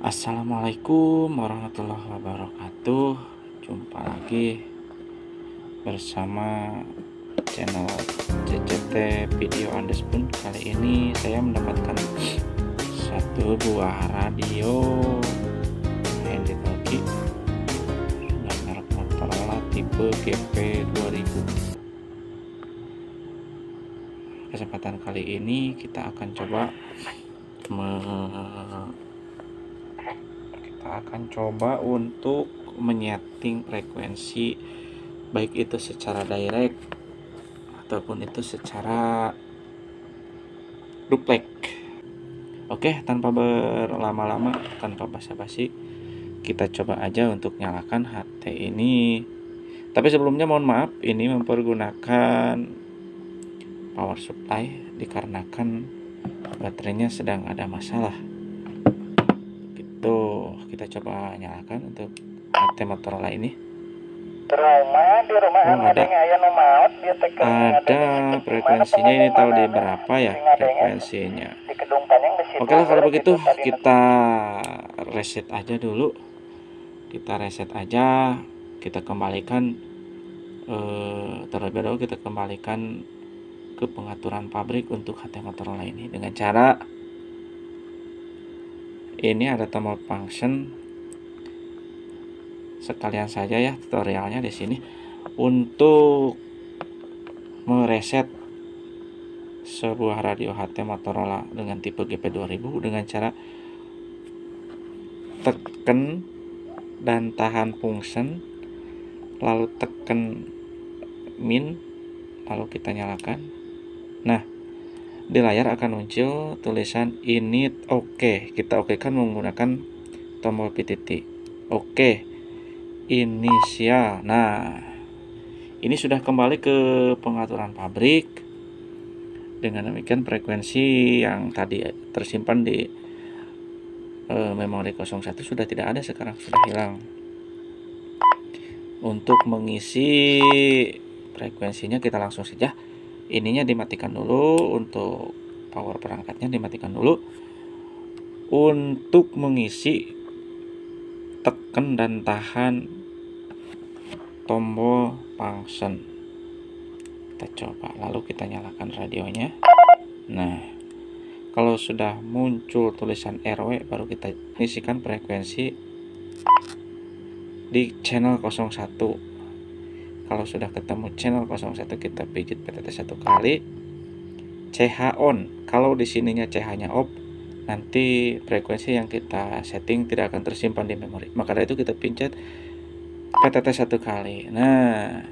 Assalamualaikum warahmatullahi wabarakatuh. Jumpa lagi bersama channel CCT Video Underspoon Kali ini saya mendapatkan satu buah radio Handytalkie dengan merek Motorola tipe GP2000 Kesempatan kali ini kita akan coba kita akan coba untuk menyeting frekuensi baik itu secara direct ataupun itu secara duplex oke tanpa berlama-lama tanpa basa-basi kita coba aja untuk nyalakan HT ini. Tapi sebelumnya mohon maaf ini mempergunakan power supply dikarenakan baterainya sedang ada masalah Tuh, kita coba nyalakan untuk HT Motorola ini. Rumah di rumah Oh, ada. ada Ada frekuensinya ini tahu di berapa ya frekuensinya. Oke lah kalau begitu Tadi kita reset aja dulu. Kita reset aja, kita kembalikan eh, terlebih dahulu kita kembalikan ke pengaturan pabrik untuk HT Motorola ini dengan cara ini ada tombol function. Sekalian saja ya tutorialnya di sini. Untuk mereset sebuah radio HT Motorola dengan tipe GP2000 dengan cara tekan dan tahan function lalu tekan min lalu kita nyalakan. Nah di layar akan muncul tulisan init oke kita oke kan menggunakan tombol PTT oke inisial nah ini sudah kembali ke pengaturan pabrik dengan demikian frekuensi yang tadi tersimpan di eh, memori 01 sudah tidak ada sekarang sudah hilang. Untuk mengisi frekuensinya kita langsung saja ininya dimatikan dulu untuk power perangkatnya dimatikan dulu. Untuk mengisi tekan dan tahan tombol function kita coba lalu kita nyalakan radionya. Nah kalau sudah muncul tulisan RW baru kita isikan frekuensi di channel 01 kalau sudah ketemu channel 01 kita pijit PTT satu kali CH on. Kalau di sininya CH nya off nanti frekuensi yang kita setting tidak akan tersimpan di memori. Maka dari itu kita pencet PTT satu kali. Nah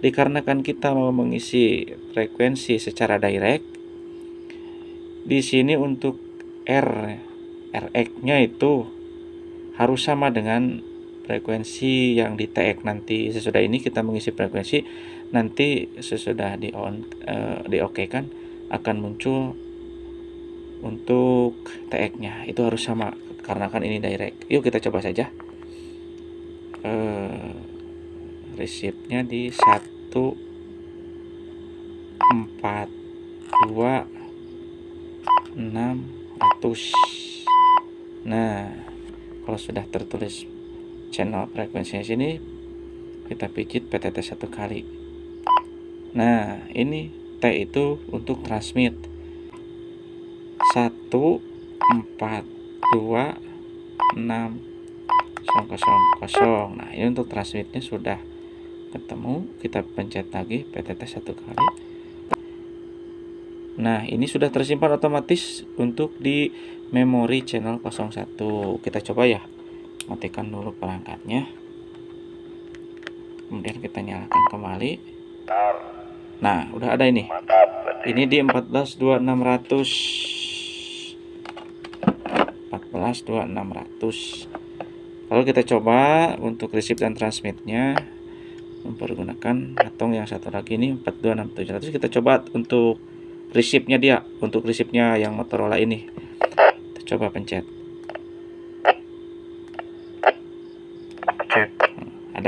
dikarenakan kita mau mengisi frekuensi secara direct di sini untuk R RX nya itu harus sama dengan frekuensi yang di TX nanti sesudah ini kita mengisi frekuensi nanti sesudah di on eh, di oke kan akan muncul untuk TX nya itu harus sama karena kan ini direct. Yuk kita coba saja. Eh, receive-nya di 1 4 2 600 nah kalau sudah tertulis channel frekuensinya sini kita pijit PTT satu kali. Nah ini T itu untuk transmit. 1 4 2 6 000 nah ini untuk transmitnya sudah ketemu. Kita pencet lagi PTT satu kali. Nah ini sudah tersimpan otomatis untuk di memori channel 01 kita coba ya matikan dulu perangkatnya. Kemudian kita nyalakan kembali. Nah udah ada ini. Ini di 142600 142600 lalu kita coba untuk receive dan transmitnya. Mempergunakan atong yang satu lagi ini 426700 kita coba untuk receive-nya dia untuk receive-nya yang Motorola ini. Kita coba pencet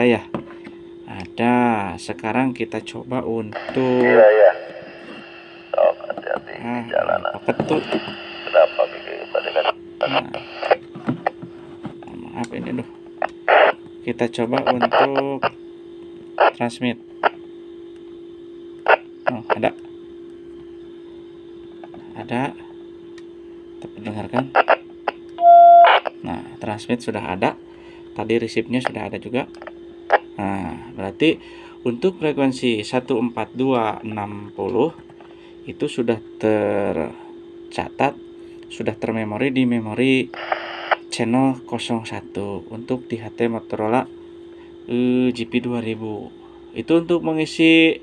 ada ya? Ada. Sekarang kita coba untuk Iya ya. Oh, hati-hati. Ah, jalan. apa tuh Kenapa bikin? Nah, apa ini duh kita coba untuk transmit. Oh, ada. Ada. Kita dengarkan nah transmit sudah ada. Tadi receive-nya sudah ada juga nah berarti untuk frekuensi 14260 itu sudah tercatat sudah termemori di memori channel 01 untuk di HT Motorola uh, GP2000 itu untuk mengisi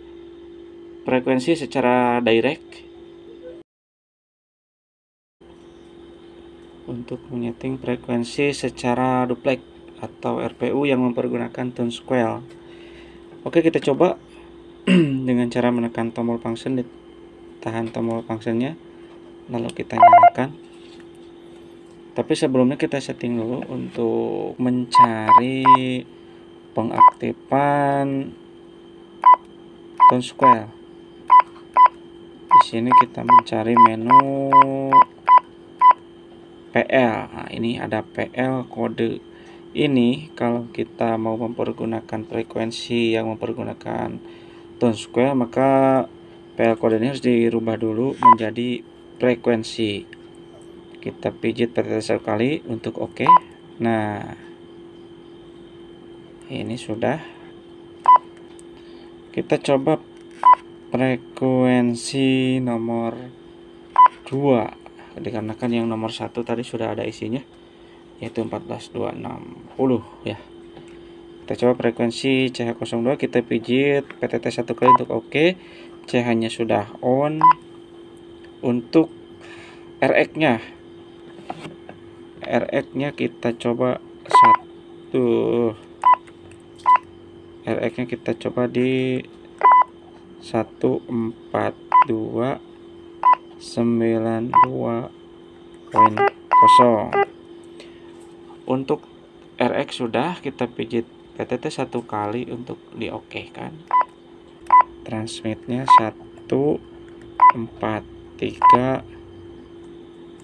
frekuensi secara direct. Untuk menyeting frekuensi secara duplex atau RPU yang mempergunakan tone square. Oke kita coba dengan cara menekan tombol function tahan tombol functionnya lalu kita nyalakan. Tapi sebelumnya kita setting dulu untuk mencari pengaktifan tone square. Di sini kita mencari menu PL nah, ini ada PL kode ini kalau kita mau mempergunakan frekuensi yang mempergunakan tone square maka PL kode ini harus dirubah dulu menjadi frekuensi. Kita pijit pada satu kali untuk oke. OK. nah ini sudah. Kita coba frekuensi nomor 2 dikarenakan yang nomor satu tadi sudah ada isinya yaitu 14260 ya. Kita coba frekuensi CH02 kita pijit PTT satu kali untuk oke OK. CH nya sudah on. Untuk RX nya RX nya kita coba satu. RX nya kita coba di 14292.0 untuk RX sudah kita pijit PTT satu kali untuk di oke kan? Transmitnya 143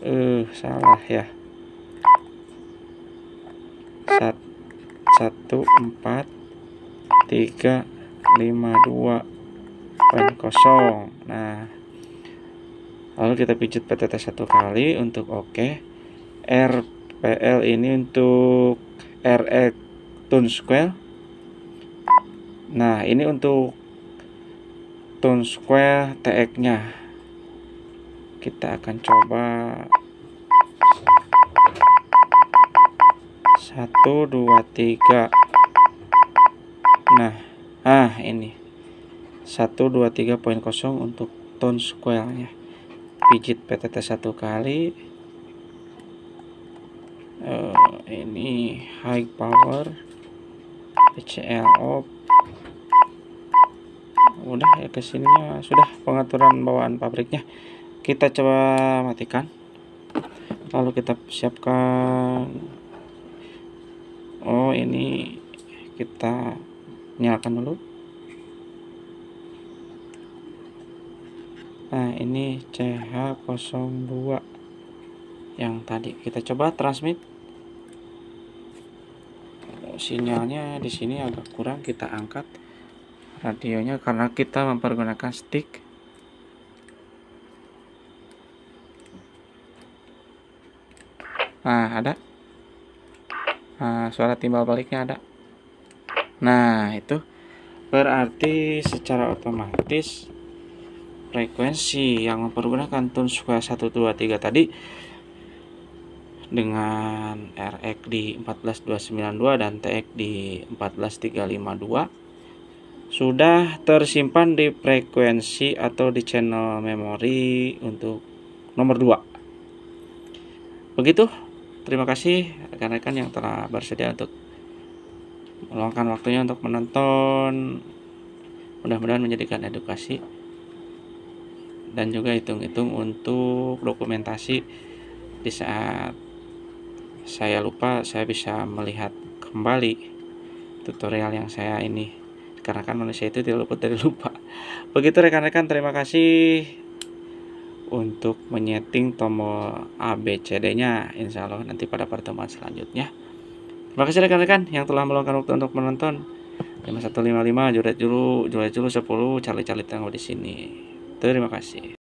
eh salah ya. Satu empat tiga lima dua. Poin kosong. Nah. Lalu kita pijit PTT satu kali untuk oke OK. RPL ini untuk RX tone square. Nah ini untuk tone square TX nya kita akan coba. Satu dua tiga. Nah ah ini. Satu dua tiga poin kosong untuk tone square nya pijit PTT satu kali uh, ini high power PCL off udah ya ke sininya sudah pengaturan bawaan pabriknya. Kita coba matikan. Lalu kita siapkan. Oh ini kita nyalakan dulu. Nah ini CH02 yang tadi. Kita coba transmit sinyalnya di sini agak kurang kita angkat radionya karena kita mempergunakan stick. Nah ada? Nah, suara timbal baliknya ada? Nah itu berarti secara otomatis frekuensi yang mempergunakan tone square 123 tadi dengan RX di 14292 dan TX di 14352 sudah tersimpan di frekuensi atau di channel memori untuk nomor 2 begitu. Terima kasih rekan-rekan yang telah bersedia untuk meluangkan waktunya untuk menonton. Mudah-mudahan menjadikan edukasi dan juga hitung-hitung untuk dokumentasi di saat saya lupa saya bisa melihat kembali tutorial yang saya ini karena kan manusia itu tidak luput dari lupa begitu rekan-rekan terima kasih untuk menyeting tombol ABCD nya insya Allah nanti pada pertemuan selanjutnya Terima kasih rekan-rekan yang telah meluangkan waktu untuk menonton. 5155 Juret Julu, Juret Julu 10, Cali-cali tangguh di sini. Terima kasih.